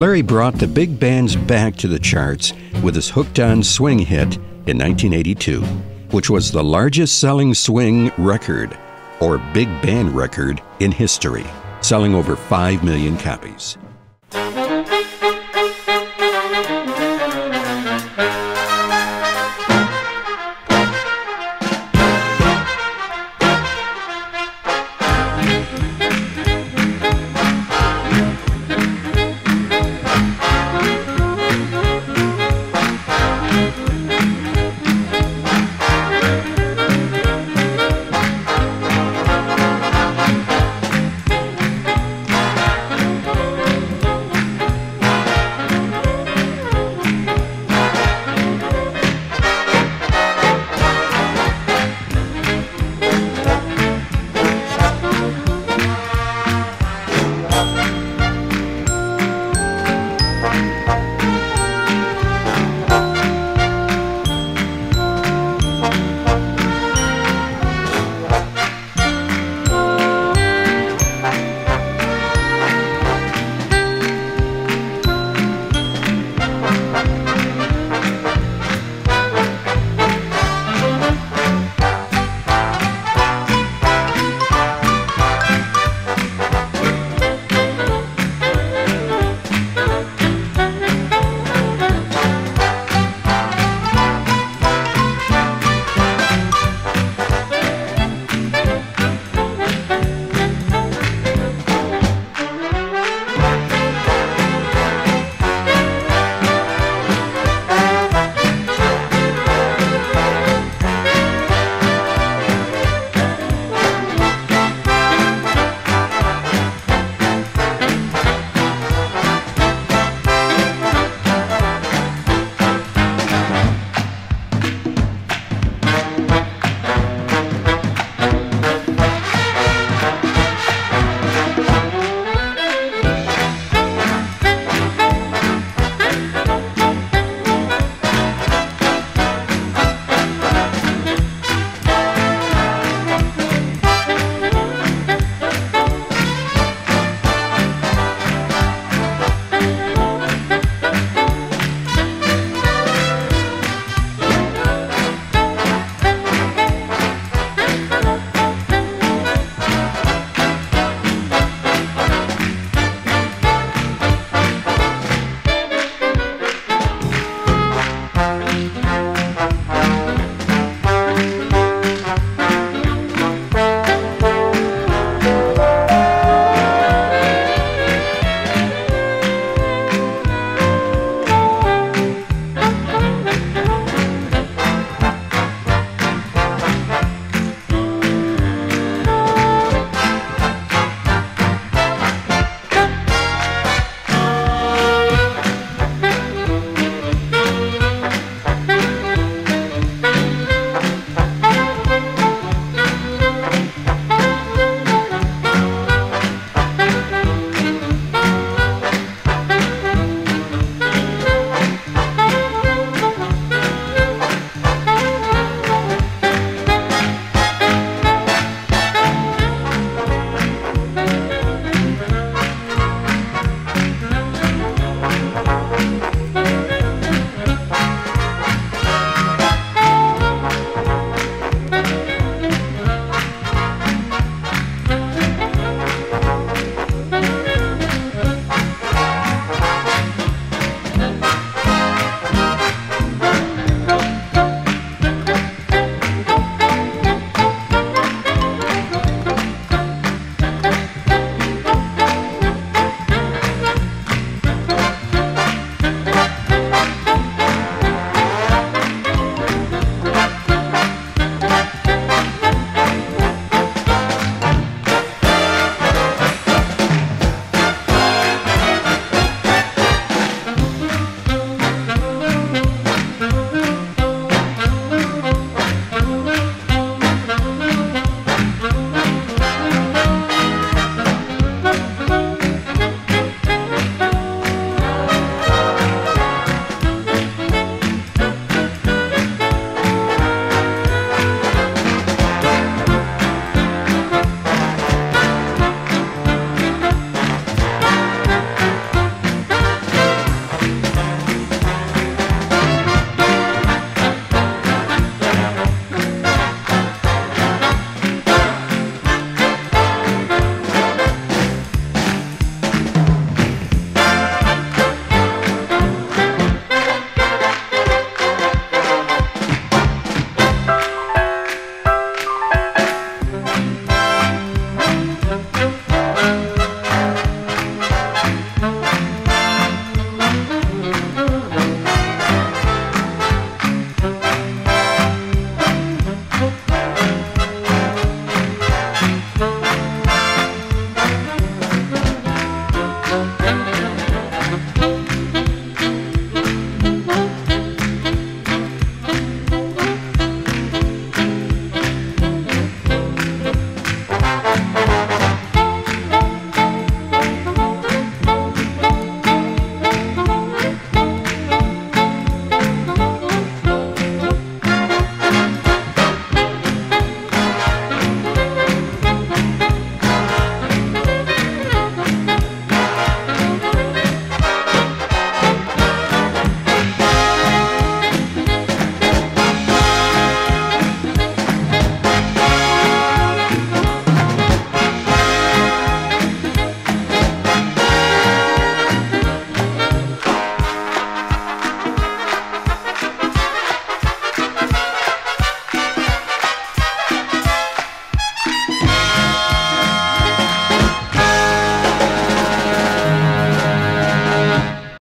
Larry brought the big bands back to the charts with his Hooked on Swing hit in 1982, which was the largest selling swing record or big band record in history, selling over 5 million copies.